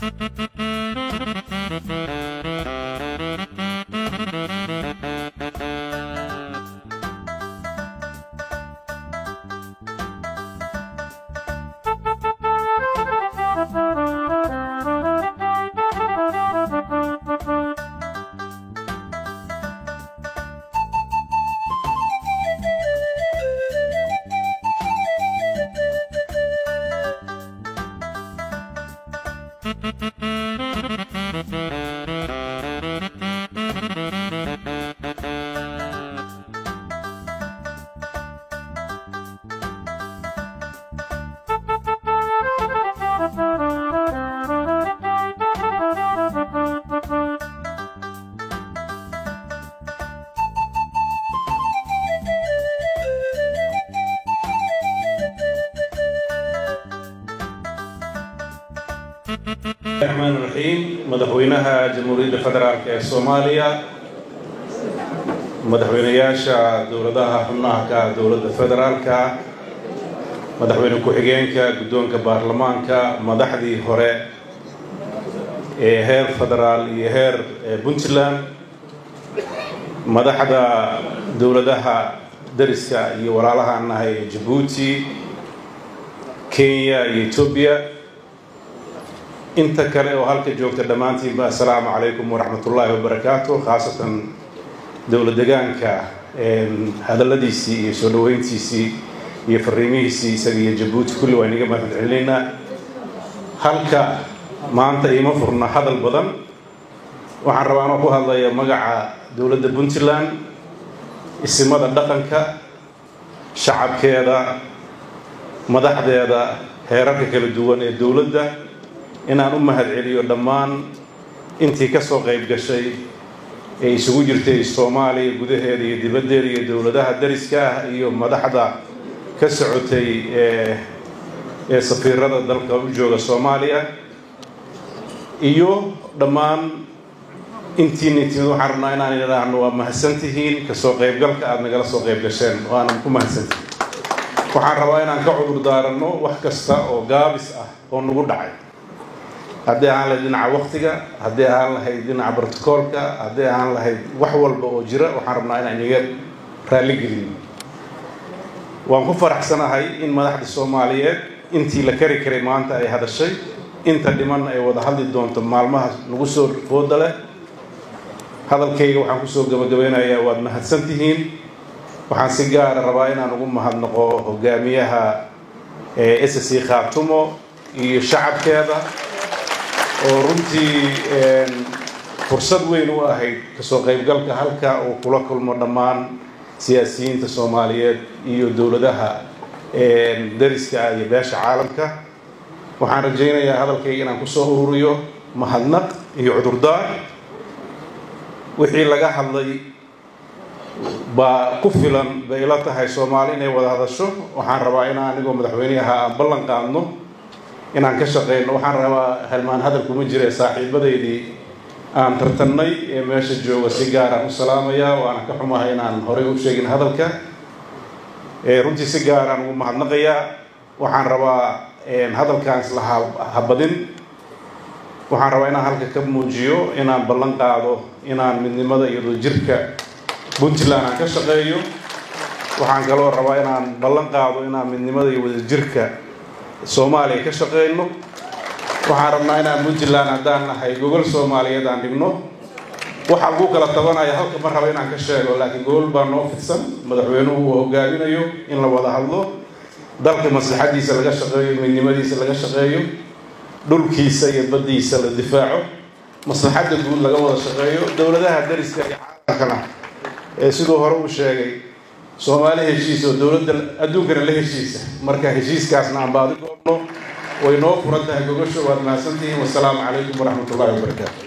Thank you. Mm-hmm. Raxmaan raxiim madaxweynaha jamhuuriyadda federaalk ee soomaaliya madaxweynayaasha dowladaha xubnaha ka dowladda federaalka madaxweyne ku-xigeenka guddoonka baarlamaanka madaxdii hore ee heer federaal iyo heer puntland. Madaxda dowladaha dariska iyo walaalahaan nahay jabuuti kenya iyo etoobiya inta kale oo halka joogta dhammaantiinba assalaamu calaykum waraxmatullaahi wabarakaatu khaasatan dowla degaanka hadalladiisii iyo soo dhaweyntiisii iyo fariimihiisii isaga iyo jabuuti kulli waa inaga mahad celinaynaa. Halka maanta iima furna hadal badan waxaan rabaa anoo ku hadlaya magaca dowladda puntland isimada dhaqanka shacabkeeda madaxdeeda heerarka kala duwan ee dowladda inaan u mahad celiyo dhammaan intii ka soo qayb gashay ee isugu jirtay soomaaliya gudaheeda iyo dibaddeeda iyo dowladaha dariska ah iyo madaxda ka socotay ee ee safiirada dalka u jooga soomaaliya iyo dhammaan intiina timid waxaan rabnaa inaan idhaahno waa mahadsantihiin ka soo qaybgalka aada nagala soo qayb gasheen waana ku mahadsantihiin waxaan rabaa inaan ka cudur daaranno wax kasta oo gaabis ah oo nagu dhacay haddii ahaan lahayd dhinaca waktiga haddii ahaan lahayd dhinaca brotocoolka haddii ahaan lahayd wax walba oo jira waxaan rabnaa inaan iga raalligelino waan ku faraxsanahay in madaxda soomaaliyeed intii la kari karay maanta ay hadashay inta dhiman ay wada hadli doonto maalmaha nagu soo fooda leh. Hadalkayga waxaan ku soo gabagabeynayaa waad mahadsantihiin waxaan si gaara rabaa inaan ugu mahadnaqo hogaamiyaha s c khaatumo iyo shacabkeeda oo runtii fursad weyn u ahayd ka soo qaybgalka halka uu kula kulmo dhammaan siyaasiyiinta soomaaliyeed iyo dowladaha dariska iyo beesha caalamka. Waxaan rajaynayaa hadalkayga inaan ku soo ururiyo mahadnaq iyo cudurdaar. Wixii laga hadlay baa ku filan bay ila tahay soomaali inay wada hadasho. Waxaan rabaa inaan anigoo madaxweyneaha aan ballan qaadno inaan ka shaqeyno waxaan rabaa halmaan hadal kuma jira saaxiibadeydii aan tartannay ee meesha jooga si gaaraan u salaamayaa waana ka xumahay inaan horey u sheegin hadalka. Runtii si gaaraan ugu mahadnaqayaa waxaan rabaa hadalkaan isla habadin. Waxaan rabaa inaan halka ka muujiyo inaan ballan qaado inaan midnimada iyo wadajirka puntland aan ka shaqeeyo. Waxaan kaloo rabaa inaan ballan qaado inaan midnimada iyo wadajirka soomaaliya ka shaqeyno waxaan rabnaa inaan puntland haddaan nahay gogol soomaaliyeed aan dhigno. Waxaa lagu kala tabanaya halka ma raba inaan ka sheego laakiin gogol baa noo fidsan madaxweynuhu uu hogaaminayo in la wada hadlo. Dalka maslaxadiisa laga shaqeeyo midnimadiisa laga shaqeeyo dhulkiisa iyo baddiisa la difaaco. Maslaxadda guud laga wada shaqeeyo dowladaha dariska iyo caalamkana ee siduu hore uu sheegay soomaali heshiis oo dowladda adduunkana la heshiisa marka heshiiskaasna aan baadi goobno way noo furan tahay gogosho waad mahadsantihiin. Wasalaamu calaykum waraxmat ullahi wabarakaatu